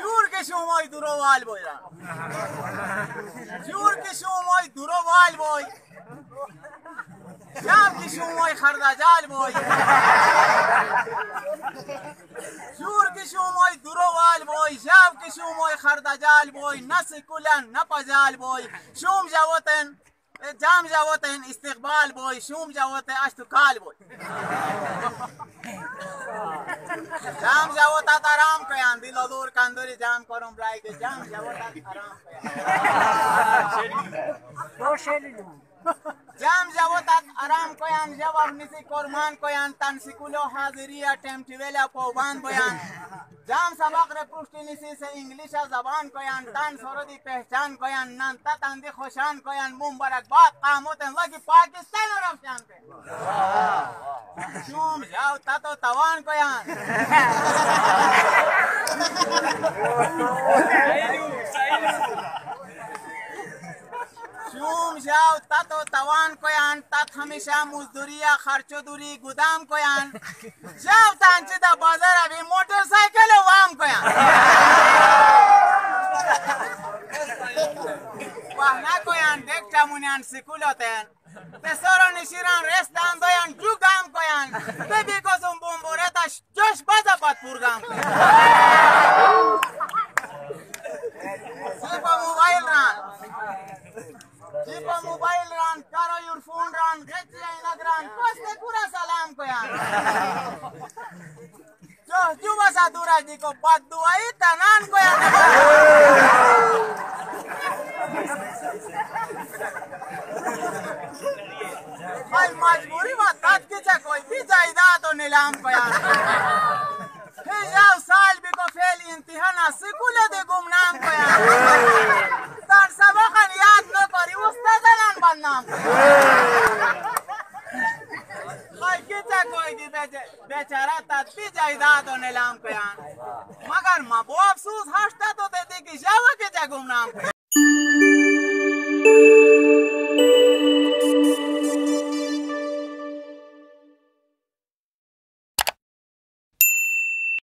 ইউরকে সময় দুরবাল বইরা ইউরকে সময় দুরবাল বই। শামকে সময় খারদা জাল বই। ইউরকে সময় দুরবাল বই শামকে সময় খারদা জাল বই নাসে কুলান নাপা জাল বই। সোম যাওতেন جام جاوتن استقبال بوي شوم جاوت اشتقال بوي جام جاوت آرام کیان دل دور کاندوری جام کرم برای که جام جاوت آرام کیان۔ جام۔ جاوت آرام کیان جواب نیسی کرمان کیان تن سکولو حاضری اٹم ٹیویلا پوبان بیان۔ جام سبق ره پشتی نیسی سے انگلیش زبان کویان تن سرودی پہچان کویان نان تا تندی خوشان کویان مبارکباد قاموتن لگی پاکستان رفشان پہ شوم جاو تا تو توان کویان۔ شوم جاو تا تو توان کویان تات همیشه مزدوری خرچو دوری، گودام کویان۔ جاو تانچی دا بازار ابی موٹر سائیکل و اینا کویان، وحنا کویان دکتر منیان سکولتیان، دسرانی شیران رستان دویان جوگام کویان، دبیکوسون بمبوره تاش جوش باز بات پرگام. چیپا موبایل ران، چیپا موبایل ران، چاره یور فون ران، گهتی اینا ران، کس نکورا سلام کویان. sa dura di ko pagduwa itanan ko yan. Ay, majburi ba? Tatki cha koi pizza idato nilam ko yan. Hey, yaw, salbi ko fel intihana, sikule de gumnam ko yan. Tan sabokan yad no kori, ustadanan ban nam. بیچارہ دی بیچاره تات و نیلام کویان مگر ما بو افسوس هشتا تو دیدی کہ جاوہ کے جا گمنام کویان